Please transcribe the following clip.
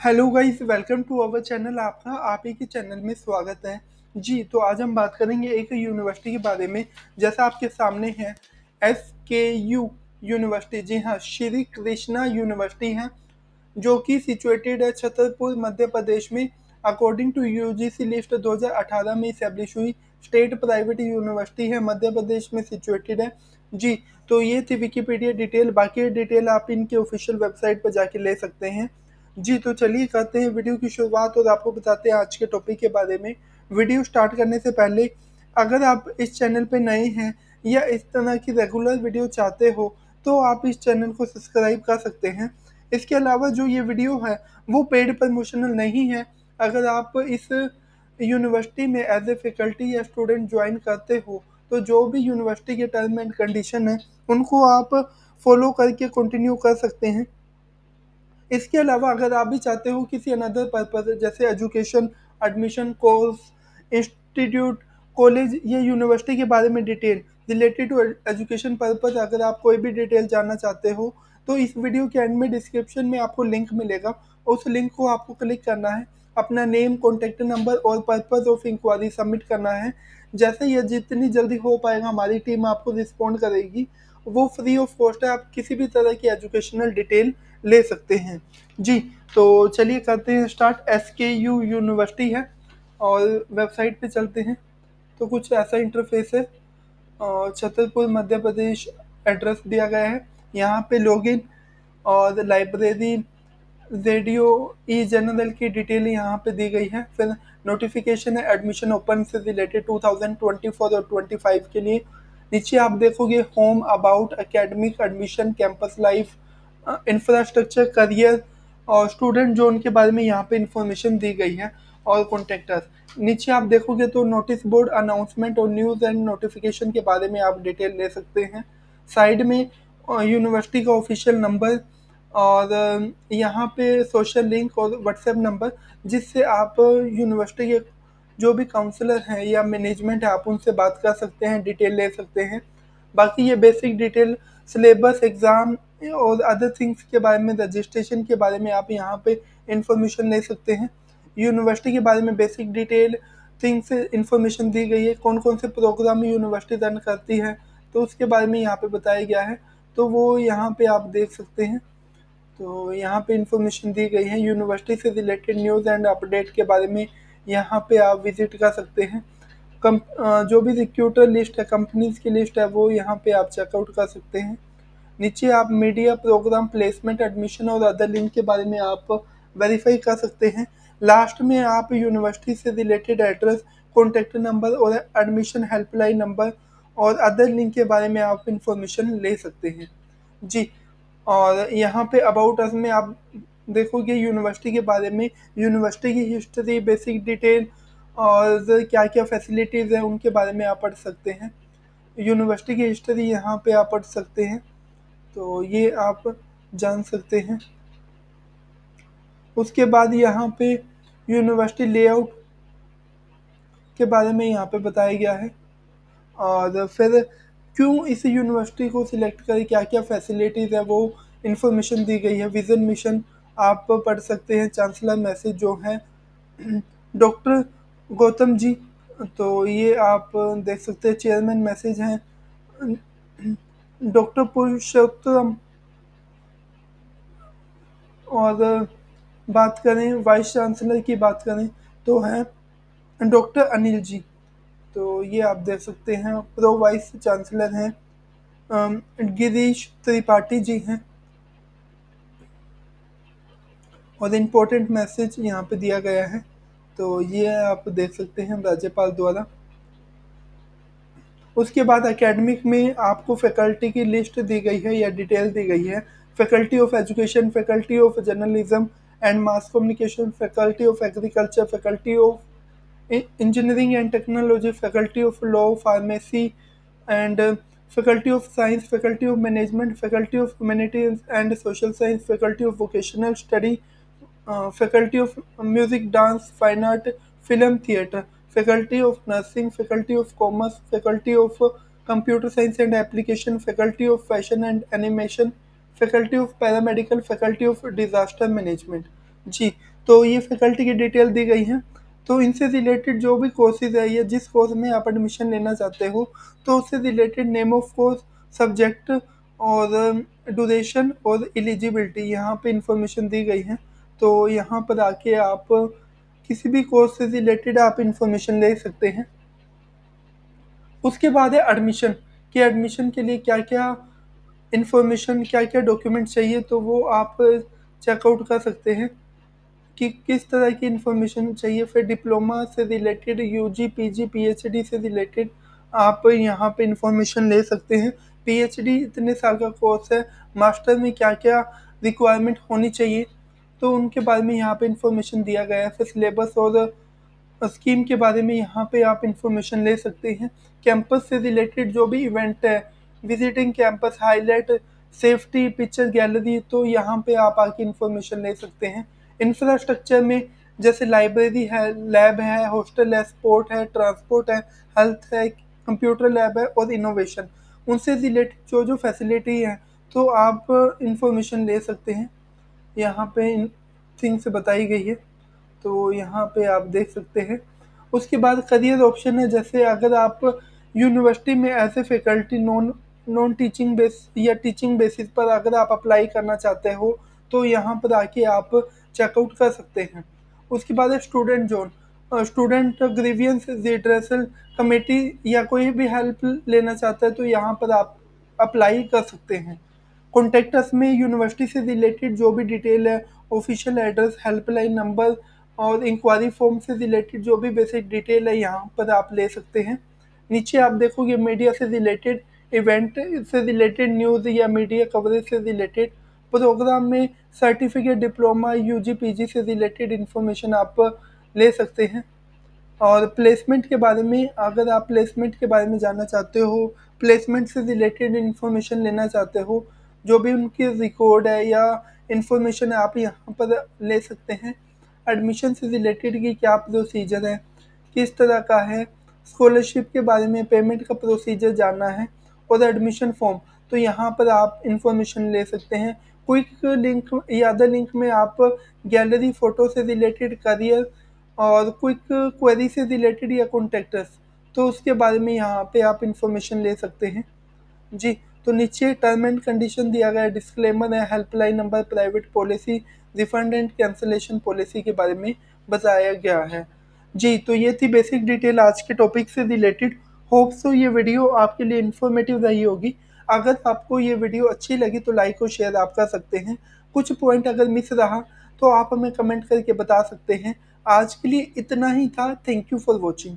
Hello guys, welcome to our channel आपका, आप ही के चैनल में स्वागत है। जी तो आज हम बात करेंगे एक यूनिवर्सिटी के बारे में, जैसा आपके सामने है, एस के यू यूनिवर्सिटी। जी हाँ श्री कृष्णा यूनिवर्सिटी है, जो कि सिचुएटेड है छतरपुर, मध्य प्रदेश में। अकॉर्डिंग टू यूजीसी लिस्ट 2018 में इस्टेब्लिश हुई स्टेट प्राइवेट यूनिवर्सिटी है, मध्य प्रदेश में सिचुएटेड है। जी तो ये थी विकीपीडिया डिटेल बाकी डिटेल आप इनके ऑफिशियल वेबसाइट पर जाके ले सकते हैं। जी तो चलिए करते हैं वीडियो की शुरुआत और आपको बताते हैं आज के टॉपिक के बारे में। वीडियो स्टार्ट करने से पहले, अगर आप इस चैनल पर नए हैं या इस तरह की रेगुलर वीडियो चाहते हो तो आप इस चैनल को सब्सक्राइब कर सकते हैं। इसके अलावा जो ये वीडियो है, वो पेड प्रमोशनल नहीं है। अगर आप इस यूनिवर्सिटी में एज ए फैकल्टी या स्टूडेंट ज्वाइन करते हो तो जो भी यूनिवर्सिटी के टर्म एंड कंडीशन है, उनको आप फॉलो करके कंटिन्यू कर सकते हैं। इसके अलावा अगर आप भी चाहते हो किसी अनदर पर्पज जैसे education admission course institute college या यूनिवर्सिटी के बारे में detail related to education purpose अगर आप कोई भी डिटेल जानना चाहते हो तो इस वीडियो के एंड में डिस्क्रिप्शन में आपको लिंक मिलेगा। उस लिंक को आपको क्लिक करना है। अपना नेम कॉन्टेक्ट नंबर और पर्पज ऑफ़ इंक्वायरी सबमिट करना है। जैसे यह जितनी जल्दी हो पाएगा, हमारी टीम आपको रिस्पॉन्ड करेगी। वो फ्री ऑफ़ कॉस्ट है, आप किसी भी तरह की एजुकेशनल डिटेल ले सकते हैं। जी तो चलिए करते हैं start S K U university है और वेबसाइट पे चलते हैं। तो कुछ ऐसा इंटरफेस है और छतरपुर, मध्य प्रदेश एड्रेस दिया गया है। यहाँ पे लॉगिन और लाइब्रेरी रेडियो ई जनरल की डिटेल यहाँ पे दी गई है। फिर नोटिफिकेशन है एडमिशन ओपन से रिलेटेड 2024 और 25 के लिए। नीचे आप देखोगे home about academic admission campus life infrastructure career और स्टूडेंट जोन के बारे में यहाँ पे इंफॉर्मेशन दी गई है और कॉन्टेक्टर्स नीचे आप देखोगे तो नोटिस बोर्ड अनाउंसमेंट और न्यूज़ एंड नोटिफिकेशन के बारे में आप डिटेल ले सकते हैं। साइड में यूनिवर्सिटी का ऑफिशियल नंबर और यहाँ पे सोशल लिंक और व्हाट्सएप नंबर जिससे आप यूनिवर्सिटी के जो भी काउंसलर हैं या मैनेजमेंट है, आप उनसे बात कर सकते हैं डिटेल ले सकते हैं। बाकी ये बेसिक डिटेल सिलेबस एग्ज़ाम और अदर थिंग्स के बारे में रजिस्ट्रेशन के बारे में आप यहाँ पे इंफॉर्मेशन ले सकते हैं। यूनिवर्सिटी के बारे में बेसिक डिटेल थिंग्स इंफॉर्मेशन दी गई है कौन कौन से प्रोग्राम यूनिवर्सिटी रन करती है तो उसके बारे में यहाँ पे बताया गया है। तो वो यहाँ पे आप देख सकते हैं। तो यहाँ पे इंफॉर्मेशन दी गई है। यूनिवर्सिटी से रिलेटेड न्यूज़ एंड अपडेट के बारे में यहाँ पे आप विज़िट कर सकते हैं। कम जो भी रिक्रूटर लिस्ट है कंपनीज़ की लिस्ट है, वो यहाँ पे आप चेकआउट कर सकते हैं। नीचे आप मीडिया प्रोग्राम प्लेसमेंट एडमिशन और अदर लिंक के बारे में आप वेरीफाई कर सकते हैं। लास्ट में आप यूनिवर्सिटी से रिलेटेड एड्रेस कॉन्टेक्ट नंबर और एडमिशन हेल्पलाइन नंबर और अदर लिंक के बारे में आप इंफॉर्मेशन ले सकते हैं। जी, और यहाँ पे अबाउट अस में आप देखोगे यूनिवर्सिटी के बारे में यूनिवर्सिटी की हिस्ट्री बेसिक डिटेल और क्या क्या फैसिलिटीज़ हैं, उनके बारे में आप पढ़ सकते हैं। यूनिवर्सिटी की हिस्ट्री यहाँ पे आप पढ़ सकते हैं। तो ये आप जान सकते हैं। उसके बाद यहाँ पे यूनिवर्सिटी लेआउट के बारे में यहाँ पे बताया गया है। और फिर क्यों इस यूनिवर्सिटी को सिलेक्ट करें क्या क्या फैसिलिटीज़ है, वो इन्फॉर्मेशन दी गई है विज़न मिशन आप पढ़ सकते हैं चांसलर मैसेज जो है। डॉक्टर गौतम जी तो ये आप देख सकते हैं चेयरमैन मैसेज हैं। डॉक्टर पुरुषोत्तम। और बात करें, वाइस चांसलर की बात करें तो हैं डॉक्टर अनिल जी। तो ये आप देख सकते हैं प्रो वाइस चांसलर हैं। गिरीश त्रिपाठी जी हैं। और इम्पोर्टेंट मैसेज यहाँ पे दिया गया है। तो ये आप देख सकते हैं राज्यपाल द्वारा। उसके बाद एकेडमिक में आपको फैकल्टी की लिस्ट दी गई है या डिटेल दी गई है faculty of education faculty of journalism and mass communication faculty of agriculture faculty of engineering and technology faculty of law pharmacy and faculty of science faculty of management faculty of humanities and social science faculty of vocational study faculty of music dance fine art film theatre faculty of nursing faculty of commerce faculty of computer science and application faculty of fashion and animation faculty of paramedical faculty of disaster management जी तो ये faculty की detail दी गई है। तो इनसे related जो भी कोर्सेज है, या जिस कोर्स में आप एडमिशन लेना चाहते हो तो उससे related name of course subject और um, ड्यूरेशन और एलिजिबिलिटी यहाँ पे इंफॉर्मेशन दी गई है। तो यहाँ पर आके आप किसी भी कोर्स से रिलेटेड आप इंफॉर्मेशन ले सकते हैं। उसके बाद है एडमिशन कि एडमिशन के लिए क्या क्या इंफॉर्मेशन क्या क्या डॉक्यूमेंट चाहिए तो वो आप चेकआउट कर सकते हैं कि किस तरह की इंफॉर्मेशन चाहिए। फिर डिप्लोमा से रिलेटेड यूजी पीजी पीएचडी से रिलेटेड आप यहाँ पे इंफॉर्मेशन ले सकते हैं। पीएचडी इतने साल का कोर्स है मास्टर में क्या क्या रिक्वायरमेंट होनी चाहिए। तो उनके बारे में यहाँ पे इंफॉर्मेशन दिया गया है। फिर सिलेबस और स्कीम के बारे में यहाँ पे आप इंफॉर्मेशन ले सकते हैं। कैंपस से रिलेटेड जो भी इवेंट है visiting campus highlight safety picture gallery तो यहाँ पे आप आके इंफॉर्मेशन ले सकते हैं। इंफ्रास्ट्रक्चर में जैसे लाइब्रेरी है लैब है हॉस्टल है स्पोर्ट है ट्रांसपोर्ट है हेल्थ है कंप्यूटर लैब है और इनोवेशन उनसे रिलेटेड जो जो फैसिलिटी है तो आप इंफॉर्मेशन ले सकते हैं। यहाँ पे इन थिंग्स बताई गई है। तो यहाँ पे आप देख सकते हैं। उसके बाद करियर ऑप्शन है, जैसे अगर आप यूनिवर्सिटी में as a faculty non non teaching base या टीचिंग बेसिस पर अगर आप अप्लाई करना चाहते हो तो यहाँ पर आके आप चेकआउट कर सकते हैं। उसके बाद है student zone student grievance redressal committee या कोई भी हेल्प लेना चाहता है तो यहाँ पर आप अप्लाई कर सकते हैं। कॉन्टेक्टस में यूनिवर्सिटी से रिलेटेड जो भी डिटेल है ऑफिशियल एड्रेस हेल्पलाइन नंबर और इंक्वायरी फॉर्म से रिलेटेड जो भी बेसिक डिटेल है, यहाँ पर आप ले सकते हैं। नीचे आप देखोगे मीडिया से रिलेटेड इवेंट से रिलेटेड न्यूज़ या मीडिया कवरेज से रिलेटेड प्रोग्राम में सर्टिफिकेट डिप्लोमा यूजी पीजी से रिलेटेड इंफॉर्मेशन आप ले सकते हैं। और प्लेसमेंट के बारे में अगर आप प्लेसमेंट के बारे में जानना चाहते हो प्लेसमेंट से रिलेटेड इंफॉर्मेशन लेना चाहते हो जो भी उनकी रिकॉर्ड है या इंफॉर्मेशन है, आप यहाँ पर ले सकते हैं। एडमिशन से रिलेटेड की क्या प्रोसीजर है, किस तरह का है स्कॉलरशिप के बारे में पेमेंट का प्रोसीजर जानना है और एडमिशन फॉर्म तो यहाँ पर आप इंफॉर्मेशन ले सकते हैं। क्विक लिंक या अदर लिंक में आप गैलरी फ़ोटो से रिलेटेड करियर और क्विक क्वेरी से रिलेटेड या कॉन्टेक्टर्स तो उसके बारे में यहाँ पे आप इंफॉर्मेशन ले सकते हैं। जी तो नीचे टर्म एंड कंडीशन दिया गया डिस्क्लेमर है helpline number private policy refund and cancellation policy के बारे में बताया गया है। जी तो ये थी बेसिक डिटेल आज के टॉपिक से रिलेटेड होप सो ये वीडियो आपके लिए इन्फॉर्मेटिव रही होगी। अगर आपको ये वीडियो अच्छी लगी तो लाइक और शेयर आप कर सकते हैं। कुछ पॉइंट अगर मिस रहा तो आप हमें कमेंट करके बता सकते हैं। आज के लिए इतना ही था। Thank you for watching